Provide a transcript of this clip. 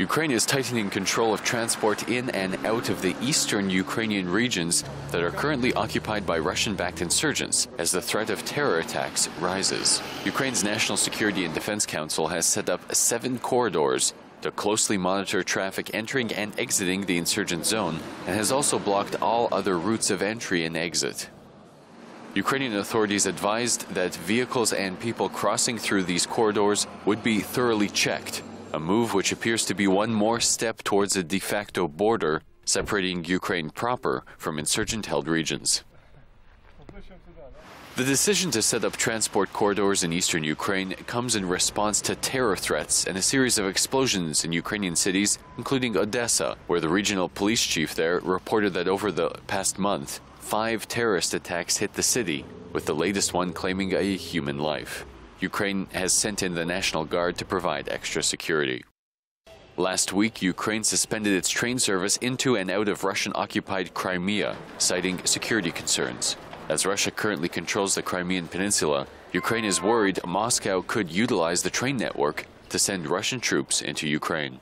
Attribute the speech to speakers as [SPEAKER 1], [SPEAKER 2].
[SPEAKER 1] Ukraine is tightening control of transport in and out of the eastern Ukrainian regions that are currently occupied by Russian backed insurgents as the threat of terror attacks rises. Ukraine's National Security and Defense Council has set up seven corridors to closely monitor traffic entering and exiting the insurgent zone and has also blocked all other routes of entry and exit. Ukrainian authorities advised that vehicles and people crossing through these corridors would be thoroughly checked a move which appears to be one more step towards a de facto border separating Ukraine proper from insurgent held regions. The decision to set up transport corridors in eastern Ukraine comes in response to terror threats and a series of explosions in Ukrainian cities, including Odessa, where the regional police chief there reported that over the past month, five terrorist attacks hit the city, with the latest one claiming a human life. Ukraine has sent in the National Guard to provide extra security. Last week, Ukraine suspended its train service into and out of Russian occupied Crimea, citing security concerns. As Russia currently controls the Crimean Peninsula, Ukraine is worried Moscow could utilize the train network to send Russian troops into Ukraine.